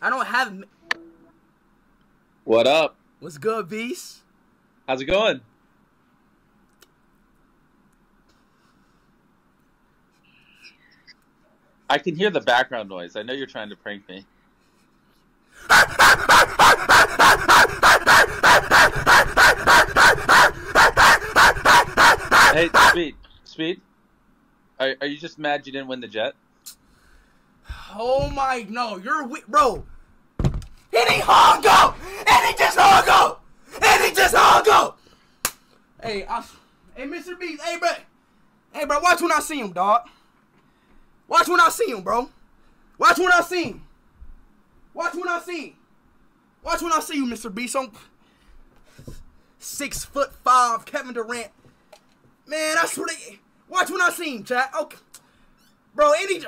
I don't have. What up? What's good, Beast? How's it going? I can hear the background noise. I know you're trying to prank me. hey, Speed. Speed. Are, are you just mad you didn't win the jet? Oh my, no, you're we- bro. And he hung up, and he just hung up, and he just hung up. Hey, I, hey, Mr. Beast, hey, bro, hey, bro, watch when I see him, dog. Watch when I see him, bro. Watch when I see him. Watch when I see him. Watch when I see you, Mr. Beast. I'm six foot five, Kevin Durant. Man, I swear. to- Watch when I see him, chat. Okay, bro, any.